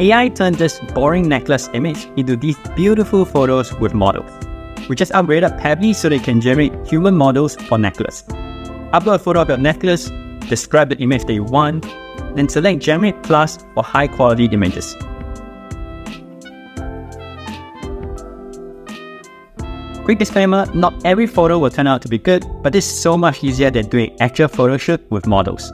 AI turned this boring necklace image into these beautiful photos with models. We just upgraded Pebblely so they can generate human models for necklace. Upload a photo of your necklace, describe the image they want, then select Generate Plus for high quality images. Quick disclaimer, not every photo will turn out to be good, but it's so much easier than doing actual photoshoot with models.